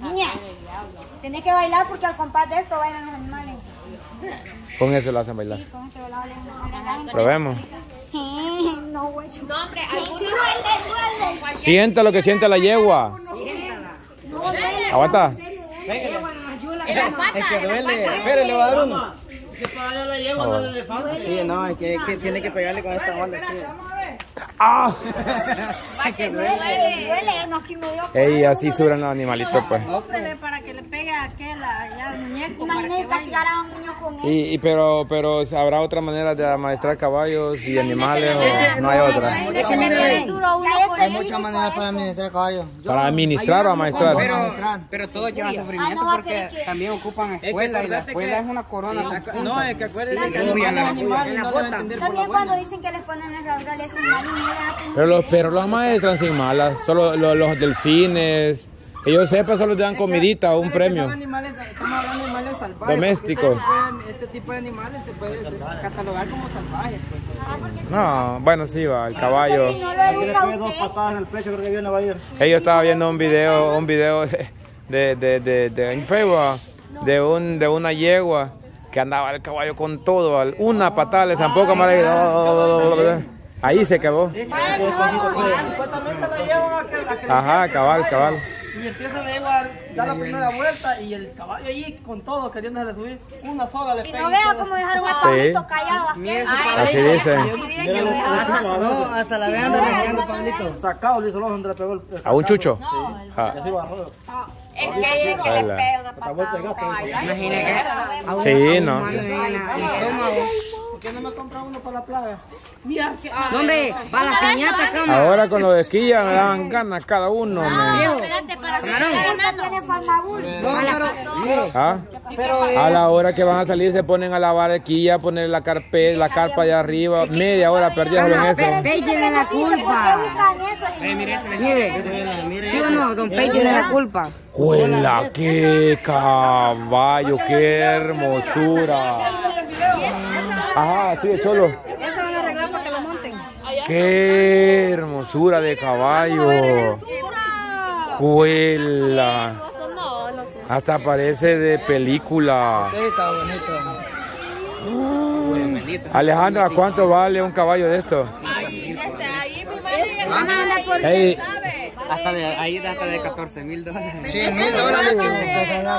Niña, tenés que bailar porque al compás de esto bailan los animales. Con eso lo hacen bailar. Sí, con los animales. Probemos. No, güey. No, hombre, Sí, algunos duele, duele. Sienta lo que siente la yegua. Aguanta. Es que duele. Espere, le voy a dar uno. Que para la yegua no le elefante. Sí, no, es que, es que tiene que pegarle con esta onda. ¡Ah! Duele, duele. No, aquí me dio. Ey, así suran los animalitos, pues. Para que le pegue a aquel allá al muñeco. para Imagínate que vaya. castigar a un niño con él. Y, y pero, pero habrá otra manera de amaestrar caballos y animales o no hay otra. Hay muchas maneras para administrar caballos. Para administrar o amaestrar. Pero, pero todos llevan sufrimiento Ah, no, porque también ocupan escuela y la escuela que- es una corona. No, es que acuérdense que los animales no van a entender También cuando dicen que les ponen el un Pero los perros los amaestran sin malas. Solo los, los delfines. Que yo sepa, solo te dan comidita o un premio. son animales, estamos hablando de animales salvajes. Domésticos. Este tipo de animales se puede catalogar como salvajes. Pues. Ah, No, bueno, sí va, el caballo. dos patadas en el pecho, creo que yo estaba viendo un video, un video de, de, de, de, de- en Facebook, de, un, de una yegua que andaba el caballo con todo, una patada le zampó como le- Ahí se quedó. Supuestamente la llevan a que, a que Ajá, cabal, cabal. y empieza la a dar la primera vuelta y el caballo allí con todo queriéndole subir una sola le Si pega no todo. cómo dejaron a Pablito callado. Así dice. Hasta la vean renegando, Pablito. Sacado le hizo el ojo donde le pegó el, el ¿A un chucho? Ah, bajó. Es que es que le pega una La patada de a un gato. caballo. Imagínate. Sí, no, ¿Por qué no me compra uno para la playa? No, hombre, para la piñata, cama. Ahora con lo de esquilla me dan ganas cada uno. men. Espérate, para que Camarón. No tiene. ¿Ah? A la hora que van a salir se ponen a lavar esquilla, poner la carpeta, la carpa de arriba, media hora perdida solo en eso. Pey tiene la culpa. Mire, ¿sí o no? Don Pey tiene la culpa. ¡Huela, qué caballo, qué hermosura! Ajá, sí, cholo. Eso van a arreglar para que lo monten. ¡Qué hermosura de caballo! No, no. Hasta parece de película. Está bonito. Alejandra, ¿cuánto vale un caballo de estos? Este, ahí mi madre Hey, Hasta de, ahí hasta de 14 mil dólares. Sí, mil dólares.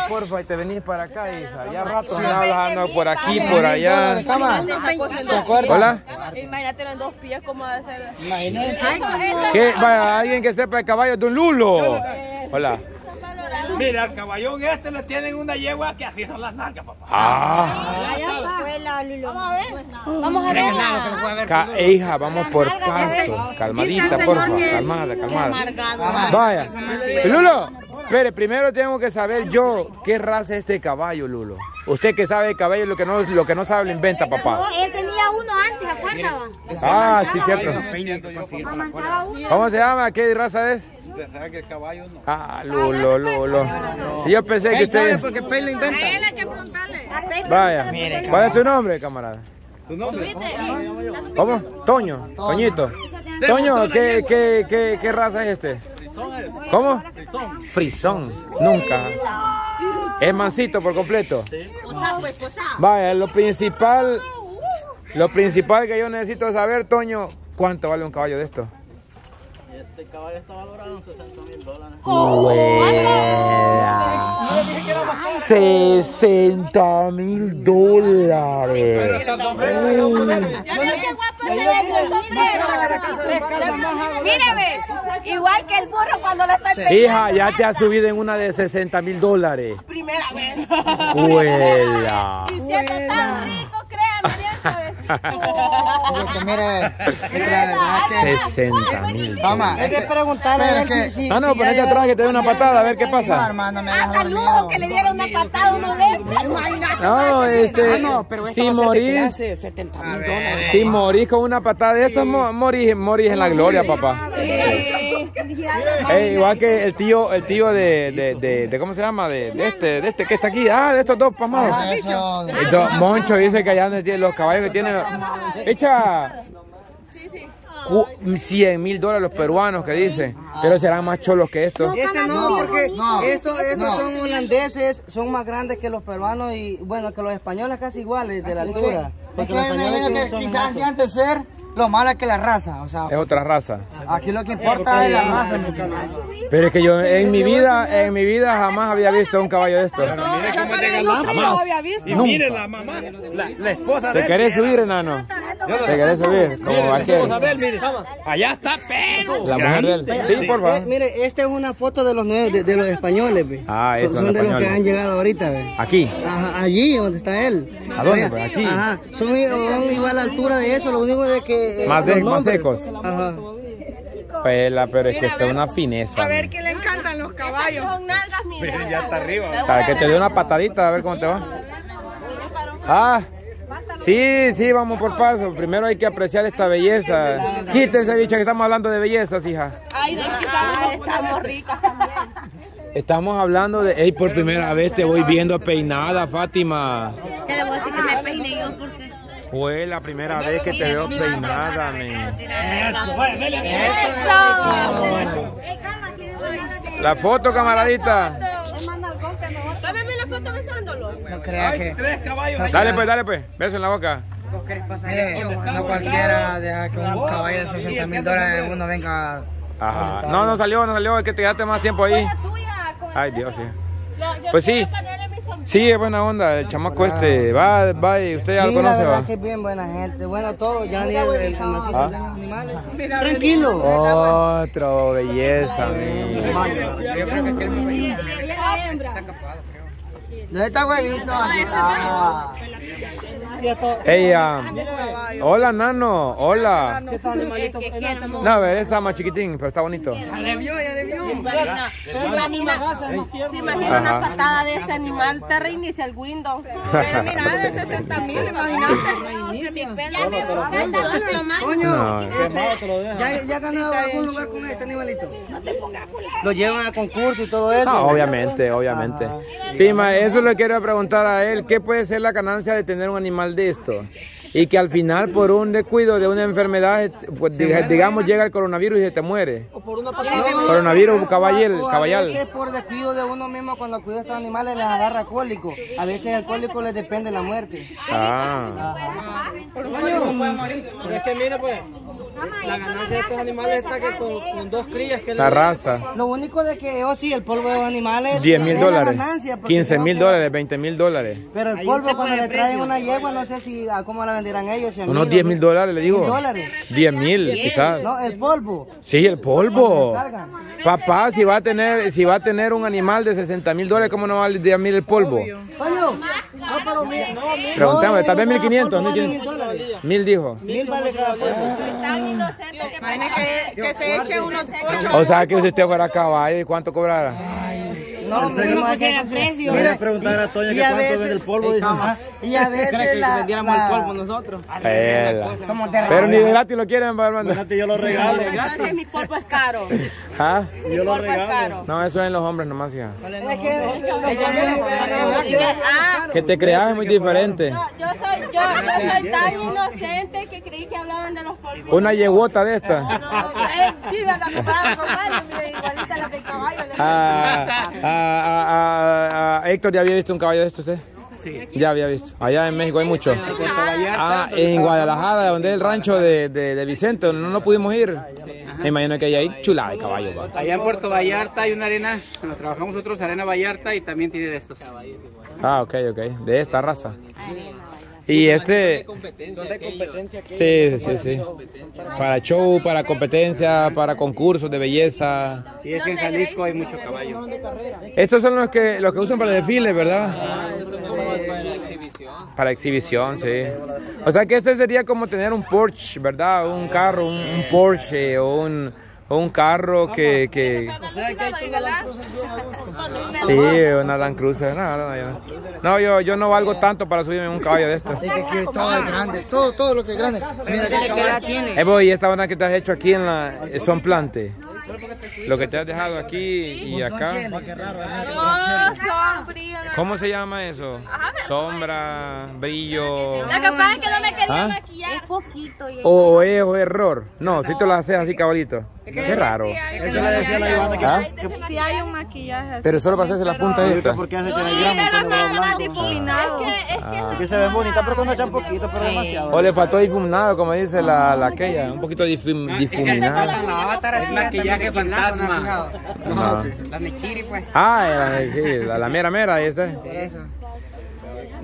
porfa, y te venís para acá, hija. Ya rato me hablas, ando por aquí, por allá. Hola. Imagínate en dos pies cómo va a ser. ¿Qué? Vaya, alguien que sepa de caballos de un lulo. Hola. Mira, al caballón este le tienen una yegua que así son las nalgas, papá. Ah, Vamos a ver. ca- eh, hija, vamos por paso. Calmadita, porfa. Calmada, calmada. Vaya. Lulo, espere, primero tengo que saber yo qué raza es este caballo, Lulo. Usted que sabe de caballo, lo que no, lo que no sabe lo inventa, papá. Él tenía uno antes, acuérdaba. Ah, sí, cierto. ¿Cómo se llama? ¿Qué raza es? Ah, Lulo, Lulo. Yo pensé que usted... Porque Pey lo inventa. Vaya. ¿Cuál es tu nombre, camarada? ¿Cómo? Toño. Toñito. Toño, ¿qué, qué, qué, qué raza es este? ¿Cómo? Frisón. Nunca. Es mansito por completo. Vaya, lo principal, lo principal que yo necesito saber, Toño, ¿cuánto vale un caballo de esto? Este caballo está valorado en 60 mil dólares. Huela. 60 mil dólares. Mire, ve, igual que el burro cuando lo está Hija, ya te has subido en una de 60 mil dólares. primera vez. Huela. Y siendo tan rico, Porque mire, es que la verdad que... 60 mil. Toma, hay que preguntarle a ver si... si Ah, no, ponete atrás que te dé una patada, a ver qué pasa. Hasta lujo que le dieron una patada uno de estos. No, este, Ah, no, pero esta si a morís, clase, 70 mil dólares. si morís con una patada de estas, mo- morís, en la gloria, papá. Eh, igual que el tío, el tío de, de, de, de- ¿cómo se llama? De, de este, de este que está aquí, ah, de estos dos pamados. Eso, Entonces, Moncho dice que allá donde tiene los caballos que tienen. Echa. cu- 100 mil dólares los peruanos que dicen. Pero serán más cholos que estos. Este no, porque No. estos, estos No. son holandeses, son más grandes que los peruanos y bueno, que los españoles casi iguales de la altura. Porque que los españoles son, son quizás altos. antes ser lo malo es que la raza. O sea, Es otra raza. aquí lo que importa es la raza. Pero es que yo en mi vida, en mi vida jamás había visto un caballo de estos. No había visto. Y miren la mamá, la, la esposa de ¿Te querés subir, enano? ¿Te querés subir? Como. Allá está, pero. La mujer de él. Sí, por favor. mire, esta es una foto de los nueve, de, de los españoles, ve. Ah, son, esos son son de los que han llegado ahorita, ve. Aquí. Ajá, allí donde está él. ¿A dónde, pues? Aquí. Ajá, son, son igual a la altura de eso, lo único de que... eh, Más de- secos. Ajá. Pela, pero es que esto es una fineza. A ver que le encantan los caballos. Miren, ya está arriba. Para que te dé una patadita a ver cómo te va. Ah, sí, sí, vamos por paso. Primero hay que apreciar esta belleza. Quítense, bicha, que estamos hablando de bellezas, hija. Ay, de que estamos, estamos ricas también. Estamos hablando de. Ey, por primera vez te voy viendo peinada, Fátima. Se le voy a decir que me peine yo porque... Fue la primera vez que te veo peinada, men. La foto, camaradita. Tómeme la foto No creas que. Tres caballos ahí. Dale, pues, dale, pues. Beso en la boca. Mire, no cualquiera deja que un caballo de 60 mil dólares uno venga. Ajá. No, no salió, no salió. Es que te quedaste más tiempo ahí. Ay, Dios, sí. Pues sí. Sí, es buena onda. El chamaco este. Va, va, y usted ya lo Sí, la conoce, verdad va. que es bien buena gente. Bueno, todo, ya ni el, el, Ah. de los animales. Tranquilo. Otro, belleza, mi. No está huevito. Ah. Ey, ah, hola, nano. Hola. No, a ver, está más chiquitín, pero está bonito. Se imagina Ajá. una patada de este animal, te reinicia el Windows. Pero mira, de 60 mil, imagínate. Ya me. No. ¿Ya, ya ganado algún lugar con este animalito? Lo llevan a concurso y todo eso. Ah, obviamente, obviamente. Sí, ma, eso le quiero preguntar a él. ¿Qué puede ser la ganancia de tener un animal de esto? Y que al final, por un descuido de una enfermedad, pues, diga- digamos, llega el coronavirus y se te muere. O por una patada. Coronavirus caballel, O a caballal. veces por descuido de uno mismo cuando cuida a estos animales les agarra cólico. A veces el cólico les depende la muerte. Ah, Pero es que mire pues, la ganancia de estos animales está que con, con dos crías que la raza. Lo único de que, oh sí, el polvo de los animales 10 mil es la dólares, ganancia, porque 15 no mil dólares, 20 mil dólares. Pero el polvo cuando le traen una yegua, no sé si a cómo la venderán ellos. si Unos mil o 10 no mil dólares, le digo. 10 dólares. 10 mil, quizás. No, el polvo. Sí, el polvo. Papá, si va a tener, si va a tener un animal de 60 mil dólares, ¿cómo no vale 10 mil el polvo? No, tal vez eh, 1500, polvo vale 1500. mil dijo. Mil vale cada polvo. Tan inocente que Tiene que, que se eche unos. O sea, que si usted fuera caballo, ¿y cuánto cobrara? No, mira, no pusiera precio. Mira, preguntar a Toño que cuánto vende el polvo. Y a veces la, la- nosotros? Pela. Somos de Pero ni de gratis lo quieren, Armando. yo lo regalo. Entonces mi polvo es caro. Mi ¿Ah? polvo es caro. No, eso es en los hombres nomás, hija. Que Ah, Que te creas es muy diferente. no, yo soy, yo, yo soy tan inocente que creí que hablaban de los polvos. Una yeguota de esta. Eh, sí, me anda comparando con Mario, mira, igualita a la del caballo. Ah, ah, Héctor, ¿ya había visto un caballo de estos, eh? Sí. Ya había visto. Allá en México hay muchos. Ah, en Guadalajara, donde es el rancho de, de, de Vicente, donde no nos pudimos ir. Me imagino que hay ahí chulada de caballo. va. Allá en Puerto Vallarta hay una arena, cuando trabajamos nosotros, Arena Vallarta, y también tiene de estos. Ah, ok, ok. De esta raza. Y este... Sí, sí, sí. Para show, para competencia, para concursos de belleza. Sí, es que en Jalisco hay muchos caballos. Estos son los que los que usan para el desfile, ¿verdad? Para exhibición, sí. O sea que este sería como tener un Porsche, ¿verdad? Un carro, un, un Porsche o un, o un carro que... que... Sí, una Land Cruiser. No, no, no, yo, no, yo, yo no valgo tanto para subirme en un caballo de esto. Es que aquí todo es grande, todo, todo lo que es grande. Mira qué caballo. Eh, boy, y esta banda que te has hecho aquí en la... eh, son plantes. Lo que te has dejado aquí y acá. Son fríos. ¿Cómo se llama eso? sombra, brillo. Pasa es que no me quería ¿Ah? maquillar. Es poquito. y- O es o error. No, si tú lo haces así, cabalito. Qué raro. Eso le decía a la Ivana que ¿Ah? Sí hay un maquillaje así. Pero solo para hacerse hace que Sí, el gramo pero todo más difuminado. Es que, Que se ve bonita, pero cuando echan poquito, pero demasiado. O le faltó difuminado, como dice la, la aquella. Un poquito difum- difuminado. La avatar es maquillaje fantasma. La Nectiri, pues. Ah, la, la mera mera, ahí está. Eso.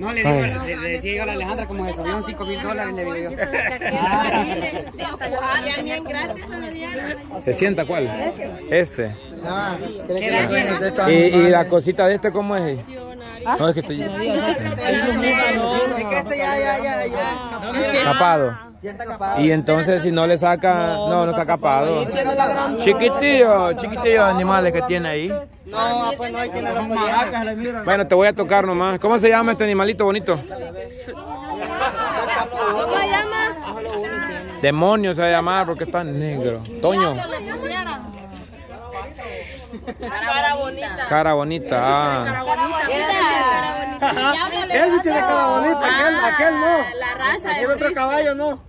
No, le, digo, le, le decía yo a la Alejandra como se subieron 5 mil dólares, le digo yo. ya. ¿Se sienta cuál? Este. Ah, ¿Y, y la cosita de este cómo es? No, es que estoy Es que este ya, ya, ya, ya. capado. Y entonces si no le saca, no, no está capado. Chiquitillo, chiquitillo animales que tiene ahí. No, pues no hay que le miran. Bueno, te voy a tocar nomás. ¿Cómo se llama este animalito bonito? ¿Cómo se llama? Demonio se va a llamar porque está negro. Toño. Cara bonita. Cara bonita. Ah. Él sí tiene cara bonita, aquel, aquel no. La raza Aquel otro caballo no.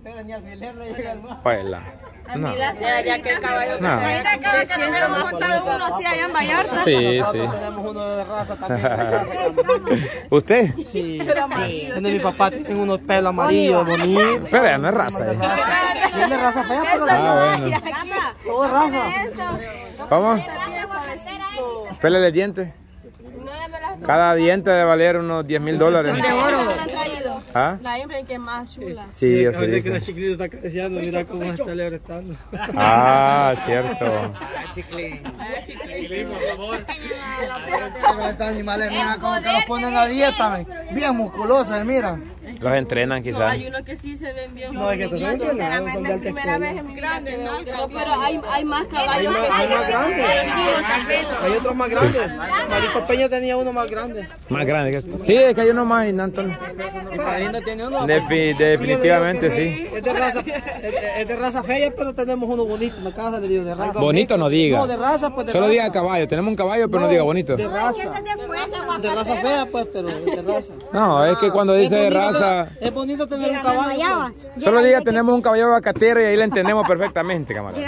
Pues la. No. Ya, ya que el caballo No. me siento más uno así allá en Vallarta. Sí, sí. Tenemos uno de raza también. la. ¿Usted? Sí. Tiene mi papá, tiene unos pelos amarillos, bonitos. Pero ya no es raza. eh. Tiene raza fea, pero Ah, bueno. todo es raza. ¿Cómo? Pélele el diente. Cada diente debe valer unos 10 mil dólares. ¿Ah? La hembra que es más chula. Sí, Ahorita que la dice. chiquitita está acariciando, mira cómo está lebrestando. Ah, cierto. Estos animales, mira cómo que los ponen a dieta, bien musculosos, mira. Los entrenan quizás. Hay unos que sí se ven bien No, es que estos son entrenados, son de alta escuela. No, pero hay, hay más Hay caballos que hay más grandes. Hay otros más grandes. Marito Peña tenía uno más grande. Más grande que este. Sí, es que hay uno más, Antonio. Tiene uno. Defi- definitivamente sí. Es de raza, es, es de raza fea, pero tenemos uno bonito en la casa, le digo, de raza. Bonito no diga. No, de raza, pues de Solo raza. diga caballo. Tenemos un caballo, pero no diga bonito. De raza. De raza fea, pues, pero de raza. No, es que cuando dice de raza, Es bonito tener un caballo. pues. solo diga tenemos un caballo vacatero y ahí le entendemos perfectamente, camarada.